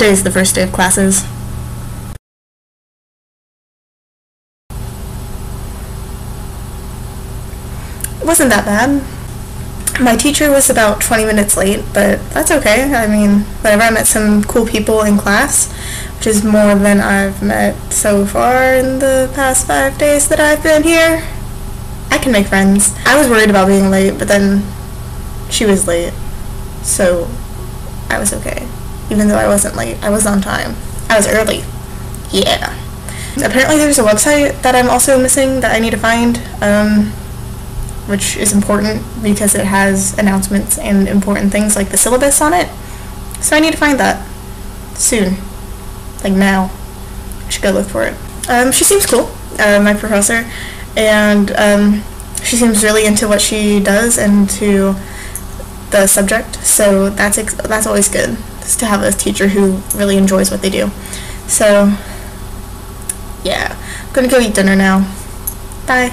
Today's the first day of classes. It wasn't that bad. My teacher was about 20 minutes late, but that's okay. I mean, whatever. I met some cool people in class, which is more than I've met so far in the past five days that I've been here. I can make friends. I was worried about being late, but then she was late, so I was okay. Even though I wasn't late, I was on time. I was early. Yeah. Apparently there's a website that I'm also missing that I need to find. Um, which is important because it has announcements and important things like the syllabus on it. So I need to find that soon, like now. I should go look for it. Um, she seems cool, uh, my professor, and um, she seems really into what she does and to the subject. So that's that's always good to have a teacher who really enjoys what they do. So yeah, I'm gonna go eat dinner now. Bye.